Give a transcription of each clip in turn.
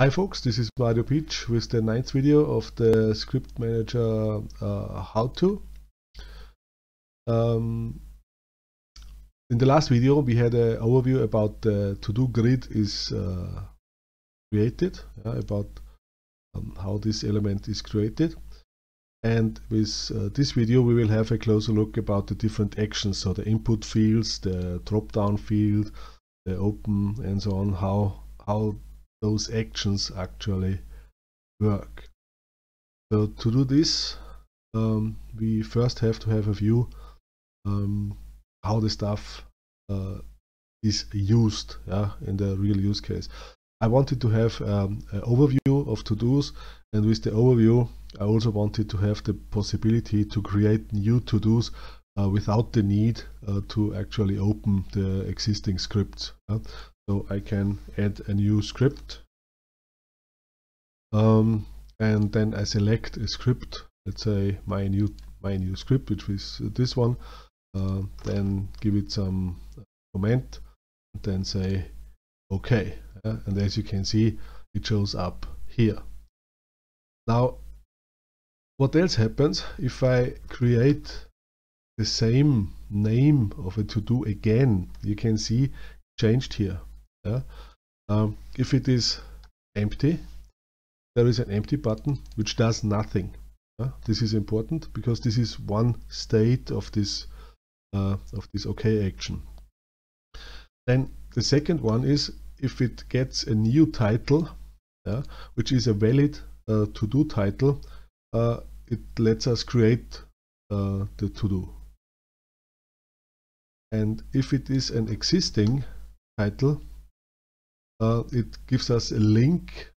Hi folks, this is Mario Pietsch with the ninth video of the Script Manager uh, how-to. Um, in the last video we had an overview about the to-do grid is uh, created, about um, how this element is created. And with uh, this video we will have a closer look about the different actions, so the input fields, the drop-down field, the open and so on, how, how those actions actually work. So to do this, um, we first have to have a view um, how the stuff uh, is used yeah, in the real use case. I wanted to have um, an overview of to-dos and with the overview I also wanted to have the possibility to create new to-dos uh, without the need uh, to actually open the existing scripts. Yeah? So I can add a new script um, and then I select a script, let's say my new my new script, which is this one, uh, then give it some comment, and then say OK. Uh, and as you can see, it shows up here. Now, what else happens if I create the same name of a to-do again? You can see changed here. Yeah? Um, if it is empty, there is an empty button which does nothing. Uh, this is important because this is one state of this uh, of this OK action. Then the second one is if it gets a new title, uh, which is a valid uh, to-do title, uh, it lets us create uh, the to-do. And if it is an existing title, it gives us a link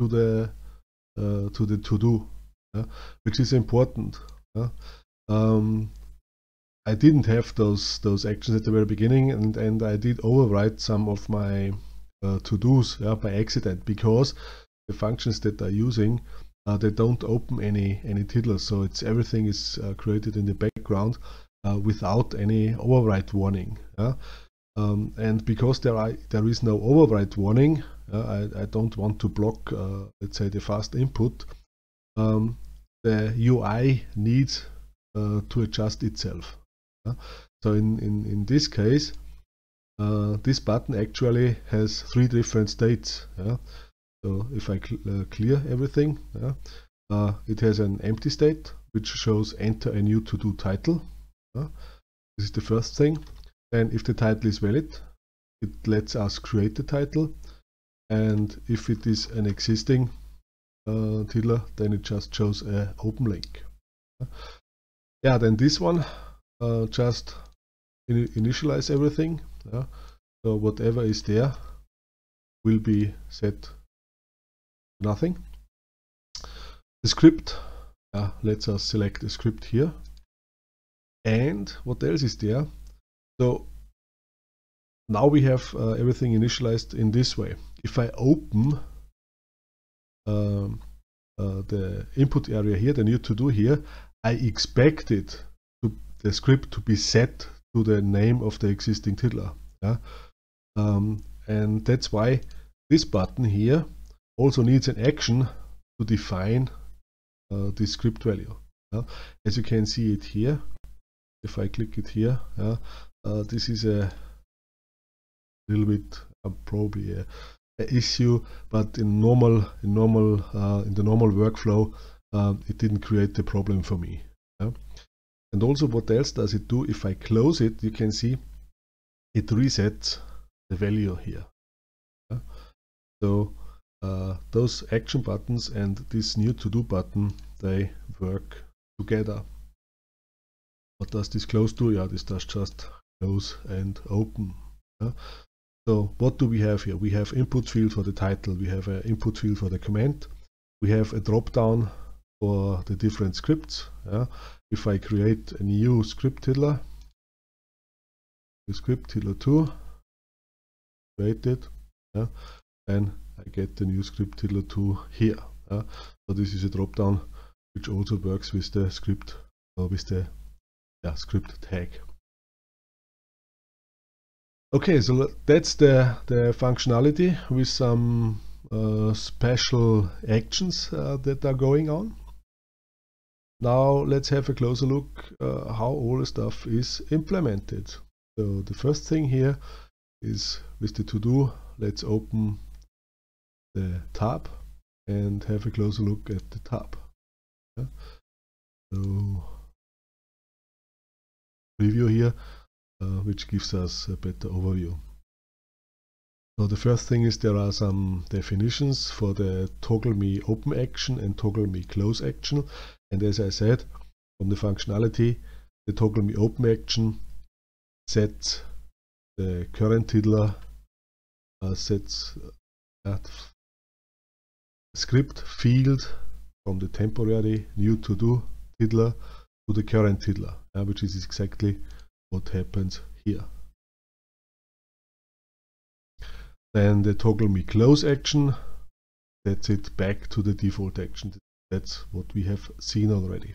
to the uh, to the to do, yeah, which is important. Yeah. Um, I didn't have those those actions at the very beginning, and and I did overwrite some of my uh, to dos yeah, by accident because the functions that I'm using uh, they don't open any any tiddlers, so it's everything is uh, created in the background uh, without any overwrite warning. Um, and because there are there is no overwrite warning, uh, I, I, don't want to block, uh, let's say, the fast input. Um, the UI needs uh, to adjust itself. so in, in, in this case, uh, this button actually has three different states. Yeah? So if I cl uh, clear everything, yeah, uh, it has an empty state which shows enter a new to-do title. This is the first thing. And if the title is valid, it lets us create the title. And if it is an existing uh, then it just shows a open link. Yeah then this one uh, just in initialize everything. Yeah. so whatever is there will be set nothing. The script uh, lets us select the script here. And what else is there so now we have uh, everything initialized in this way. If I open um, uh, the input area here, the new to do here, I expect it to the script to be set to the name of the existing tiddler. Yeah? Um, and that's why this button here also needs an action to define uh, the script value. Yeah? As you can see it here, if I click it here, yeah, uh, this is a little bit uh, probably a, issue, but in normal in normal uh, in the normal workflow, uh, it didn't create the problem for me. Yeah? And also, what else does it do? If I close it, you can see it resets the value here. Yeah? So uh, those action buttons and this new to do button, they work together. What does this close do? Yeah, this does just close and open. Yeah? So what do we have here? We have input field for the title, we have an input field for the command, we have a drop down for the different scripts. Yeah? If I create a new script tiddler, the script tiddler 2, create it, yeah? then I get the new script tiddler 2 here. Yeah? So this is a drop down which also works with the script or with the yeah, script tag. Okay, so that's the, the functionality with some uh, special actions uh, that are going on. Now let's have a closer look uh, how all the stuff is implemented. So the first thing here is with the to-do, let's open the tab and have a closer look at the tab. Yeah. So preview here, which gives us a better overview. So the first thing is there are some definitions for the toggle me open action and toggle me close action. And as I said, from the functionality, the toggle me open action sets the current tiddler uh, sets that script field from the temporary new to do tiddler to the current tiddler, uh, which is exactly what happens here. Then the toggle me close action sets it back to the default action. That's what we have seen already.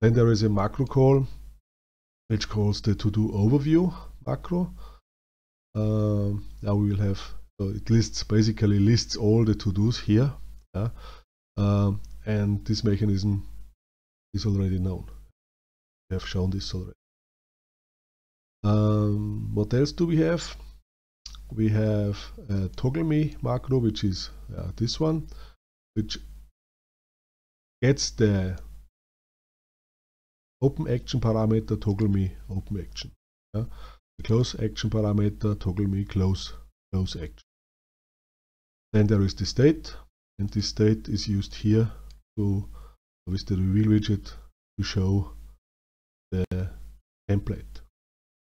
Then there is a macro call which calls the to-do overview macro. Uh, now we will have, so it lists, basically lists all the to-dos here. Yeah? Uh, and this mechanism is already known. We have shown this already. Um, what else do we have? we have a toggle me macro, which is uh, this one, which gets the open action parameter toggle me open action. Yeah? The close action parameter toggle me close close action. Then there is the state, and this state is used here to with the reveal widget to show the template.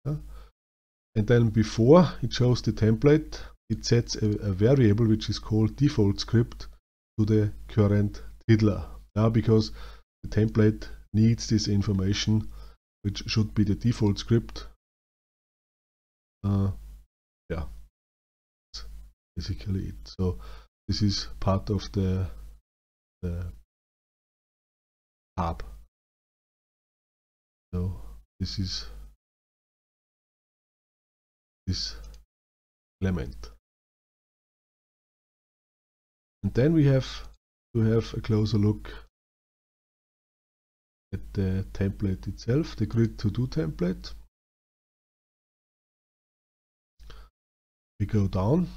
Yeah? And then before it shows the template, it sets a, a variable which is called default script to the current tiddler. Now because the template needs this information, which should be the default script. Uh, yeah, that's basically it. So this is part of the, the. So this is this element. And then we have to have a closer look at the template itself, the grid to do template. We go down.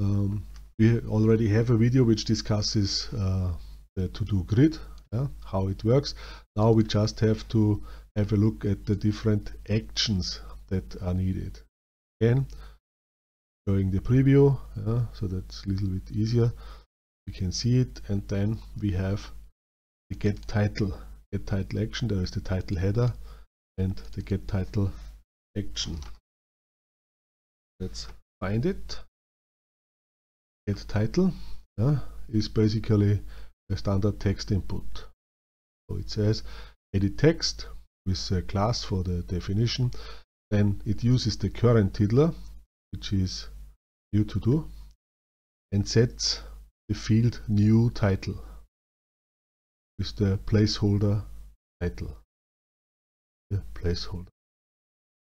Um, we already have a video which discusses uh, the to do grid, yeah, how it works. Now we just have to have a look at the different actions that are needed. Again, showing the preview, so that's a little bit easier. We can see it, and then we have the get title, get title action. There is the title header and the get title action. Let's find it. Get title is basically a standard text input. So it says edit text with a class for the definition then it uses the current tiddler, which is new to do, and sets the field new title with the placeholder title. The placeholder.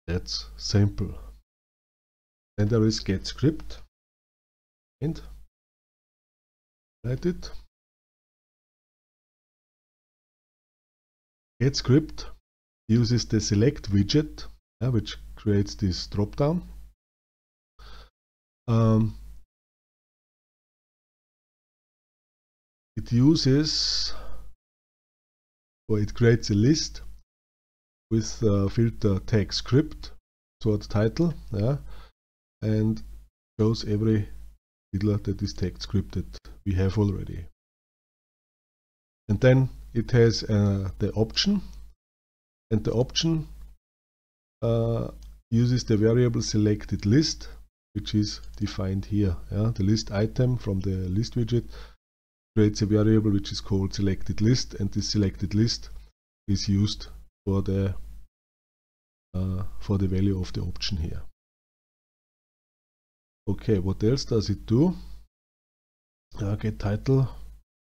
That's simple. Then there is get script and write it. Get script uses the select widget yeah, which creates this drop down. Um, it uses or it creates a list with uh, filter tag script sort title yeah, and shows every tiddler that is tag scripted we have already. And then it has uh, the option and the option uh, uses the variable selected list, which is defined here. Yeah? The list item from the list widget creates a variable which is called selected list, and this selected list is used for the uh, for the value of the option here. Okay, what else does it do? Uh, get title,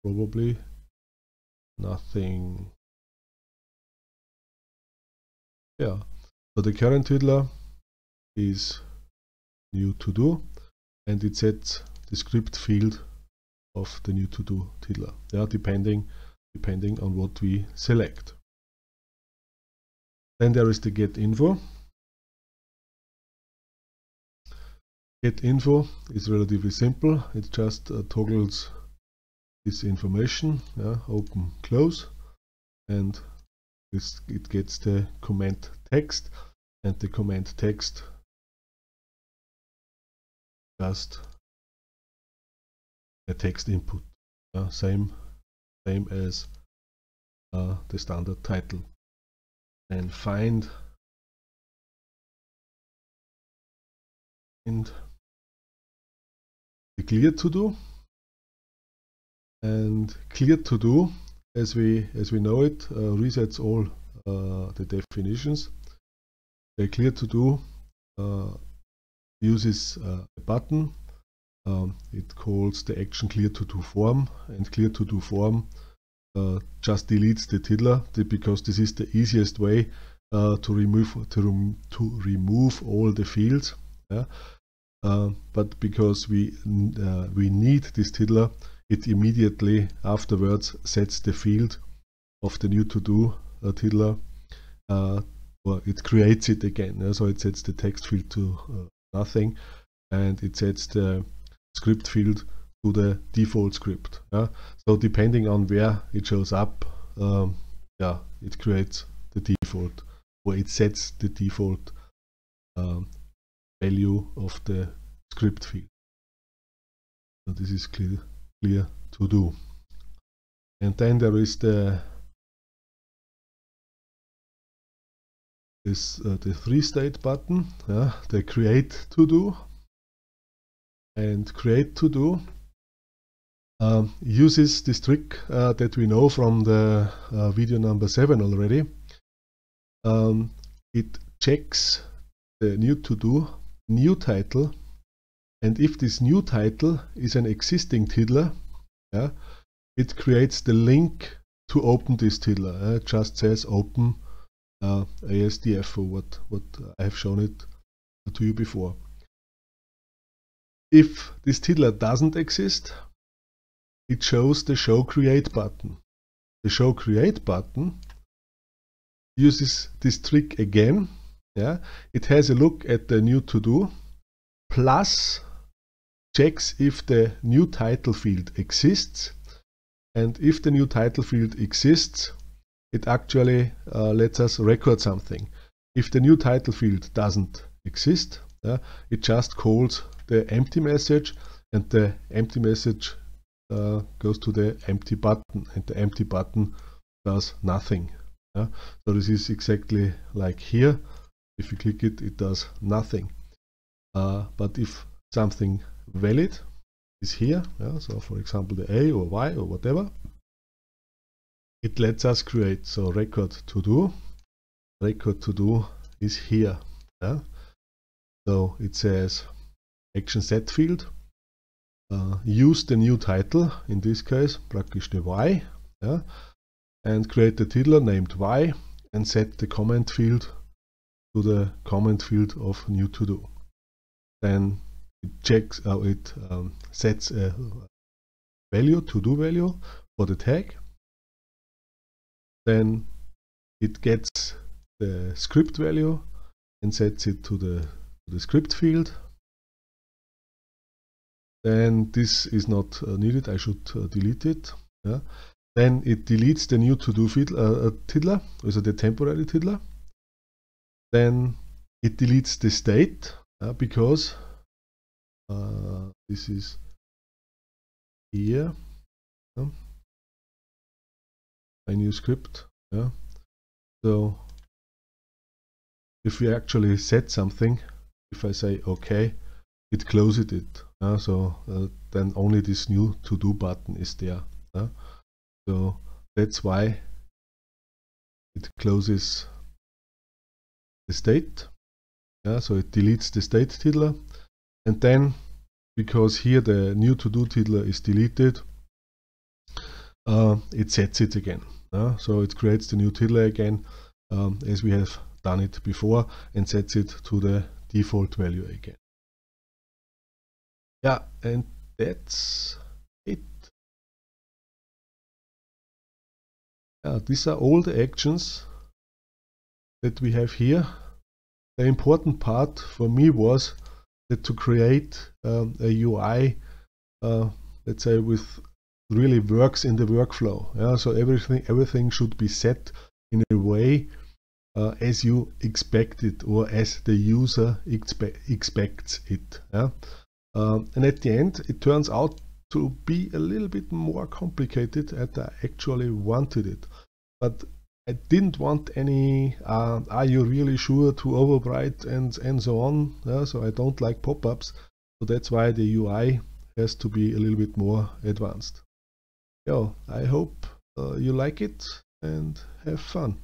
probably nothing. Yeah, so the current tiddler is new to do and it sets the script field of the new to-do tiddler. Yeah, depending depending on what we select. Then there is the get info. Get info is relatively simple. It just uh, toggles this information, yeah, open, close, and this, it gets the command text, and the command text just a text input. Uh, same, same as uh, the standard title. And find and the clear to do and clear to do as we as we know it uh, resets all uh, the definitions clear to do uh, uses a button um, it calls the action clear to do form and clear to do form uh, just deletes the tiddler because this is the easiest way uh, to remove to, rem to remove all the fields yeah? Uh, but because we we need this tiddler it immediately afterwards sets the field of the new to do uh, tiddler or it creates it again yeah? so it sets the text field to nothing and it sets the script field to the default script. Yeah? So depending on where it shows up, um, yeah, it creates the default or it sets the default um, value of the script field. So this is clear, clear to do. And then there is the this uh, the three state button, yeah, the create to do and create to do um, uses this trick uh, that we know from the uh, video number 7 already. Um, it checks the new to do new title and if this new title is an existing tiddler yeah, it creates the link to open this tiddler. Uh, it just says open uh, ASDF or what, what I have shown it to you before. If this tiddler doesn't exist, it shows the show create button. The show create button uses this trick again. Yeah, it has a look at the new to do plus checks if the new title field exists and if the new title field exists it actually uh, lets us record something. If the new title field doesn't exist, uh, it just calls the empty message and the empty message uh, goes to the empty button and the empty button does nothing. Yeah? So this is exactly like here. If you click it, it does nothing. Uh, but if something valid is here, yeah? so for example the A or Y or whatever, it lets us create. So record to do, record to do is here. Yeah? So it says action set field uh, use the new title, in this case praktisch the Y, yeah, and create the title named Y and set the comment field to the comment field of new to do. Then checks, uh, it um, sets a value, to do value for the tag. Then it gets the script value and sets it to the, to the script field then this is not uh, needed. I should uh, delete it. Yeah. Then it deletes the new to-do uh, tiddler, also the temporary tiddler. Then it deletes the state because this is here. Yeah. A new script. Yeah. So if we actually set something, if I say OK, it closes it. Uh, so uh, then only this new to do button is there. Uh, so that's why it closes the state. Yeah, so it deletes the state tiddler. And then because here the new to do tiddler is deleted, uh, it sets it again. Uh, so it creates the new tiddler again um, as we have done it before and sets it to the default value again. Yeah, and that's it. Yeah, these are all the actions that we have here. The important part for me was that to create um, a UI, uh, let's say with really works in the workflow. Yeah, so everything everything should be set in a way uh, as you expect it or as the user expe expects it. Yeah? Um, and at the end, it turns out to be a little bit more complicated than I actually wanted it. But I didn't want any, uh, are you really sure to overwrite and, and so on. So I don't like pop-ups. So that's why the UI has to be a little bit more advanced. Yeah, I hope uh, you like it and have fun.